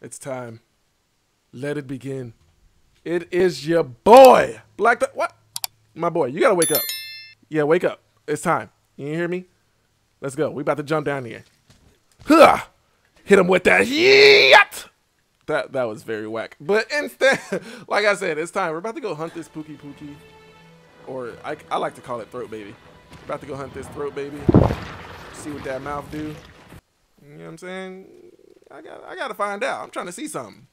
It's time. Let it begin. It is your boy, Black. Th- what? My boy, you gotta wake up. Yeah, wake up. It's time. You hear me? Let's go. We about to jump down here. Huh! Hit him with that yet. That that was very whack. But instead, like I said, it's time. We're about to go hunt this Pukei-Pukei, or I, I like to call it Throat Baby. About to go hunt this Throat Baby. See what that mouth do. You know what I'm saying? I got I gotta find out. I'm trying to see something.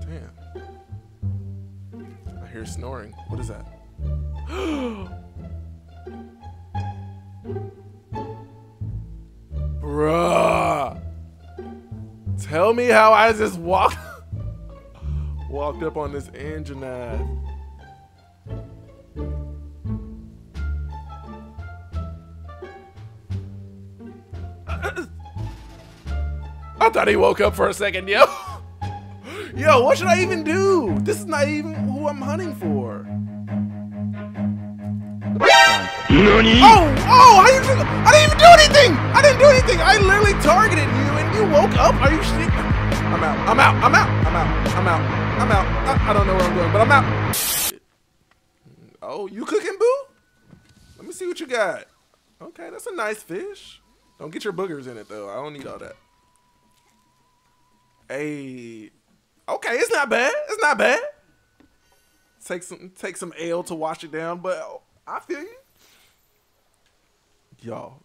Damn. I hear snoring. What is that? Bruh. Tell me how I just walked walked up on this Anjanath. Thought he woke up for a second, yo. Yo, what should I even do? This is not even who I'm hunting for. Oh, oh, how you do? I didn't even do anything. I didn't do anything. I literally targeted you and you woke up. Are you shit? I'm out. I'm out. I'm out. I'm out. I'm out. I'm out. I, I don't know where I'm going, but I'm out. Oh, you cooking, boo? Let me see what you got. Okay, that's a nice fish. Don't get your boogers in it though. I don't need all that. Hey, okay, it's not bad. It's not bad. Take some, take some ale to wash it down, but I feel you. Y'all,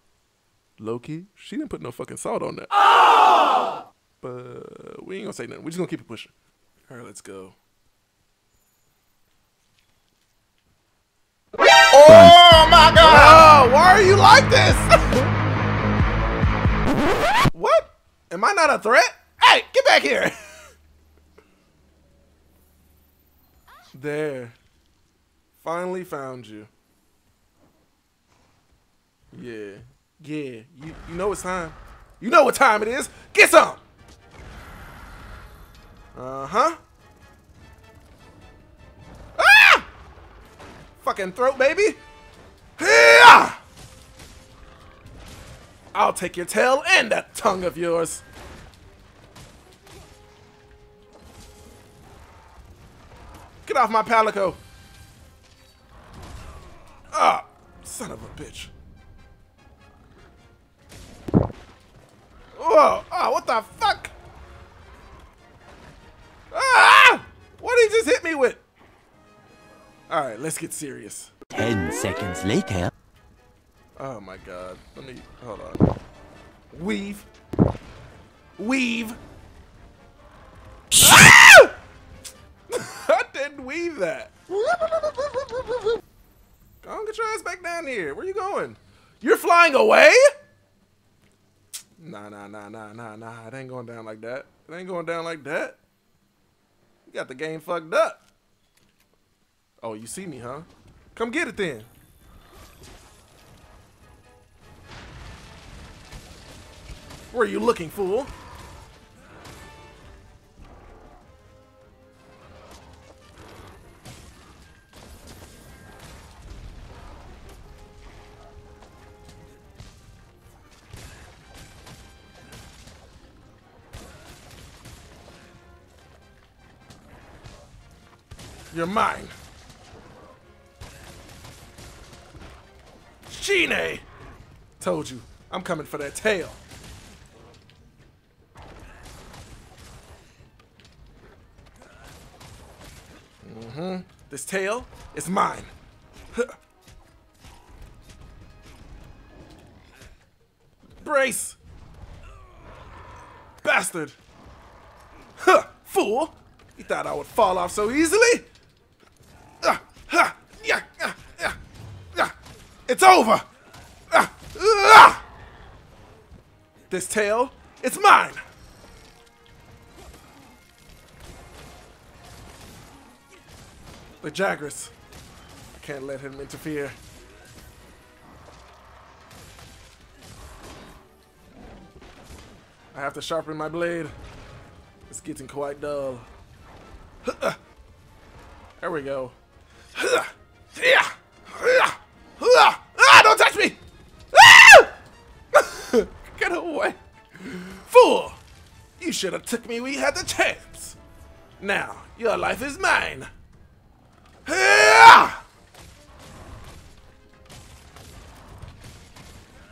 Loki, she didn't put no fucking salt on that. Oh! But we ain't gonna say nothing. We're just gonna keep it pushing. All right, let's go. Oh my god! Oh, why are you like this? what? Am I not a threat? Get back here! there. Finally found you. Yeah. Yeah. You, you know it's time. You know what time it is. Get some! Uh-huh. Ah! Fucking throat, baby. Yeah! I'll take your tail and that tongue of yours. Off my palico. Ah, son of a bitch. Whoa, oh, what the fuck? Ah! What did he just hit me with? All right, let's get serious. Ten seconds later. Oh my god. Let me hold on. Weave. Weave. Didn't weave that. Go on, get your ass back down here. Where you going? You're flying away? Nah, nah, nah, nah, nah, nah. It ain't going down like that. It ain't going down like that. You got the game fucked up. Oh, you see me, huh? Come get it then. Where are you looking, fool? You're mine. Shine! Told you, I'm coming for that tail. Mm-hmm. This tail is mine. Brace! Bastard! Huh! Fool! You thought I would fall off so easily? It's over! Uh, uh. This tail, it's mine! The Jagras. I can't let him interfere. I have to sharpen my blade. It's getting quite dull. There we go. Should have took me We had the chance. Now, your life is mine.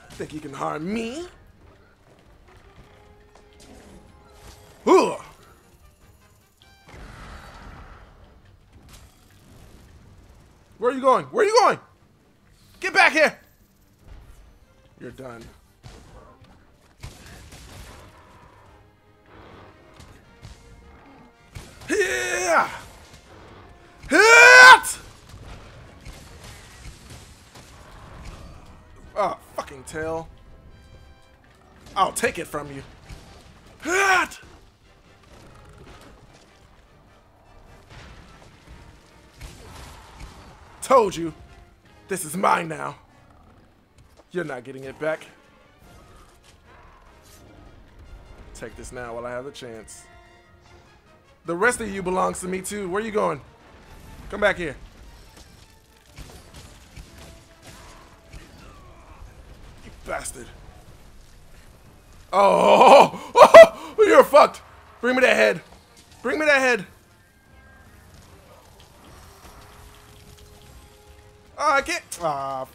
Think you can harm me? Ugh. Where are you going? Where are you going? Get back here! You're done. Oh, fucking tail. I'll take it from you. Hit! Told you. This is mine now. You're not getting it back. Take this now while I have the chance. The rest of you belongs to me too. Where you going? Come back here. Oh, oh, you're fucked. Bring me that head. Bring me that head. Oh, I can't. Ah,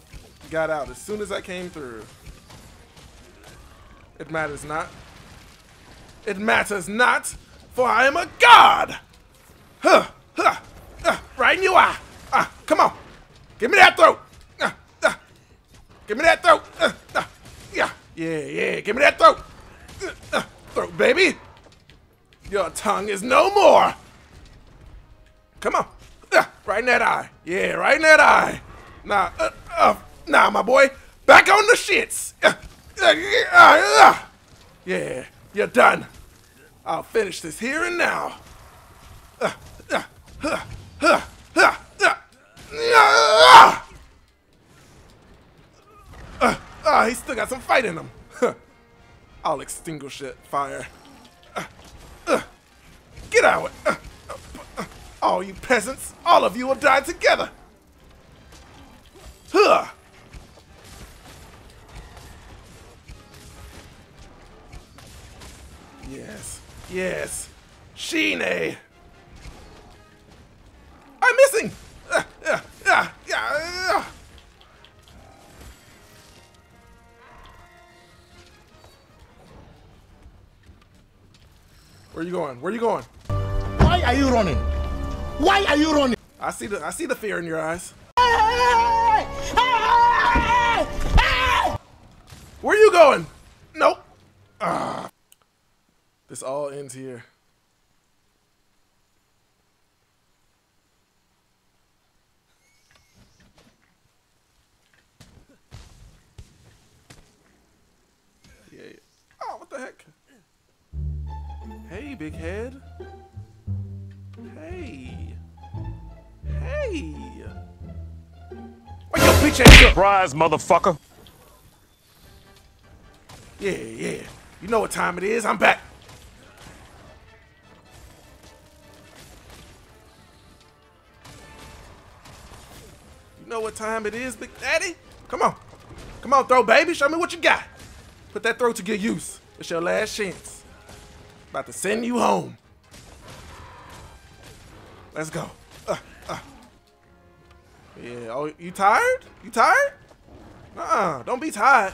got out as soon as I came through. It matters not. It matters not, for I am a god. Huh, huh, uh, right in your eye. Ah, come on. Give me that throat. Uh, uh, give me that throat. Uh, uh, yeah, yeah, yeah. Give me that throat throat, baby! Your tongue is no more! Come on. Uh, right in that eye. Yeah, right in that eye. Nah, uh, uh, nah, my boy. Back on the shits! Yeah, you're done. I'll finish this here and now. Uh, uh, uh he's still got some fight in him. I'll extinguish that fire. Uh, uh, get out. Uh, uh, uh, all you peasants, all of you will die together. Huh. Yes, yes. Shine! I'm missing! Uh, uh, uh, uh. Where are you going? Where are you going? Why are you running? Why are you running? I see the I see the fear in your eyes. Where are you going? Nope. Ah. This all ends here. Yeah. Oh, what the heck? Hey, big head. Hey. Hey. Where your bitch ass up? Surprise, motherfucker. Yeah, yeah. You know what time it is. I'm back. You know what time it is, Big Daddy? Come on. Come on, throw, baby. Show me what you got. Put that throw to good use. It's your last chance. About to send you home. Let's go. Uh, uh. Yeah. Oh, you tired? You tired? Uh-uh. Don't be tired.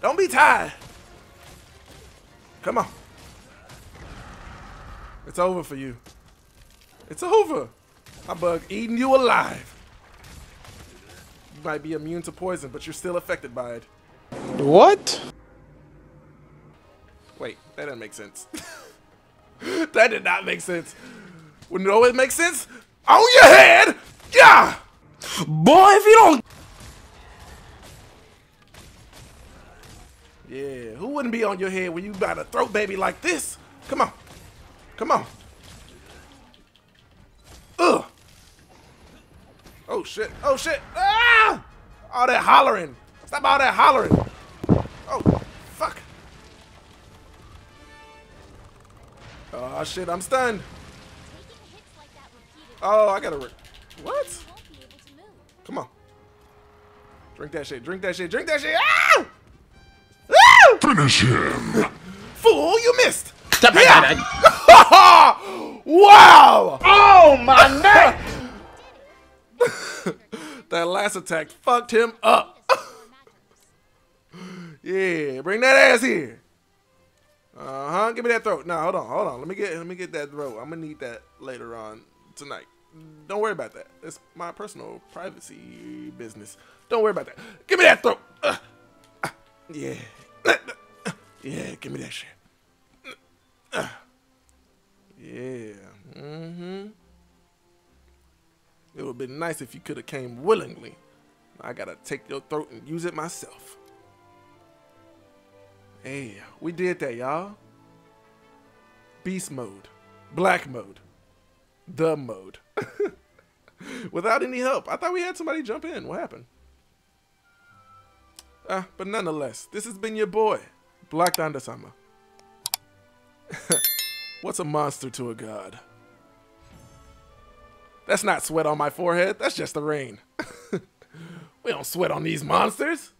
Don't be tired. Come on. It's over for you. It's over. My bug eating you alive. You might be immune to poison, but you're still affected by it. What? Wait, that doesn't make sense. that did not make sense. No, it makes sense. On your head! Yeah! Boy, if you don't Yeah, who wouldn't be on your head when you got a throat baby like this? Come on. Come on. Ugh. Oh shit. Oh shit. Ah! All that hollering. Stop all that hollering. Shit, I'm stunned. Oh, I gotta. Re what? Come on. Drink that shit. Drink that shit. Drink that shit. Ah! Finish him. Fool, you missed. wow! Oh my neck! that last attack fucked him up. yeah, bring that ass here. Uh huh. Give me that throat. No, hold on, hold on. Let me get let me get that throat. I'm gonna need that later on tonight. Don't worry about that. It's my personal privacy business. Don't worry about that. Give me that throat. Uh, uh, yeah. yeah, give me that shit. Uh, yeah. Mm-hmm. It would have been nice if you could have came willingly. I gotta take your throat and use it myself. Hey, we did that, y'all. Beast mode. Black mode. The mode. Without any help. I thought we had somebody jump in. What happened? Ah, but nonetheless, this has been your boy, Blakthunda Sama. What's a monster to a god? That's not sweat on my forehead. That's just the rain. we don't sweat on these monsters.